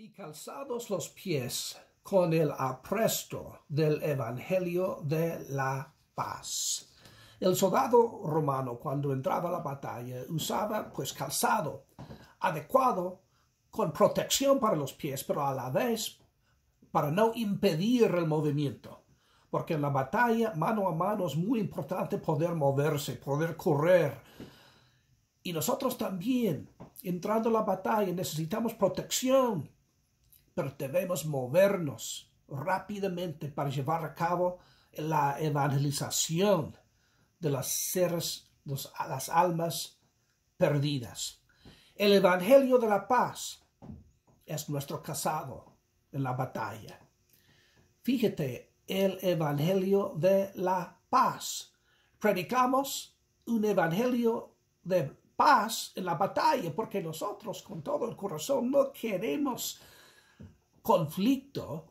y calzados los pies con el apresto del Evangelio de la paz. El soldado romano cuando entraba a la batalla usaba pues calzado adecuado con protección para los pies, pero a la vez para no impedir el movimiento. Porque en la batalla mano a mano es muy importante poder moverse, poder correr. Y nosotros también, entrando a la batalla, necesitamos protección pero debemos movernos rápidamente para llevar a cabo la evangelización de las seres, las almas perdidas. El Evangelio de la paz es nuestro casado en la batalla. Fíjate, el Evangelio de la paz. Predicamos un Evangelio de paz en la batalla porque nosotros con todo el corazón no queremos conflicto,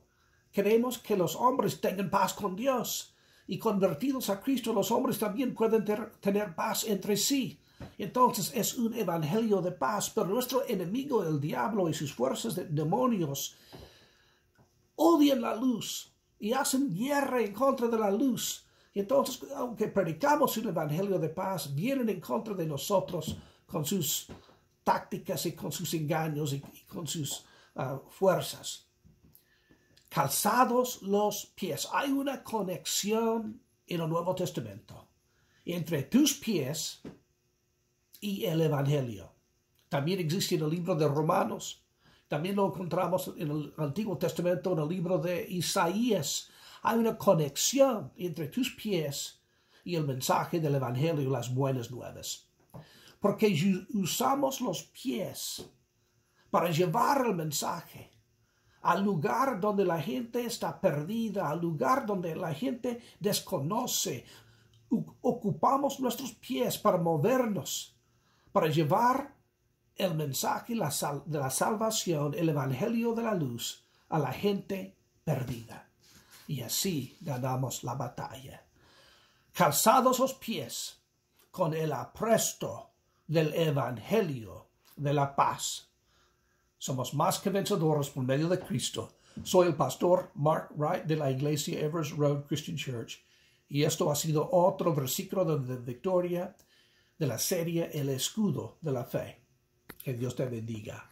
queremos que los hombres tengan paz con Dios. Y convertidos a Cristo, los hombres también pueden tener paz entre sí. Entonces es un evangelio de paz, pero nuestro enemigo, el diablo y sus fuerzas de demonios, odian la luz y hacen guerra en contra de la luz. Entonces, aunque predicamos un evangelio de paz, vienen en contra de nosotros con sus tácticas y con sus engaños y, con sus ah, fuerzas calzados los pies. Hay una conexión en el Nuevo Testamento entre tus pies y el Evangelio. También existe en el libro de Romanos. También lo encontramos en el Antiguo Testamento, en el libro de Isaías. Hay una conexión entre tus pies y el mensaje del Evangelio las buenas nuevas. Porque usamos los pies para llevar el mensaje al lugar donde la gente está perdida, al lugar donde la gente desconoce. Ocupamos nuestros pies para movernos, para llevar el mensaje de la salvación, el Evangelio de la luz a la gente perdida. Y así ganamos la batalla. Calzados los pies con el apresto del Evangelio de la paz somos más que vencedores por medio de Cristo. Soy el pastor Mark Wright de la iglesia Evers Road Christian Church y esto ha sido otro versículo de victoria de la serie El escudo de la fe. Que Dios te bendiga.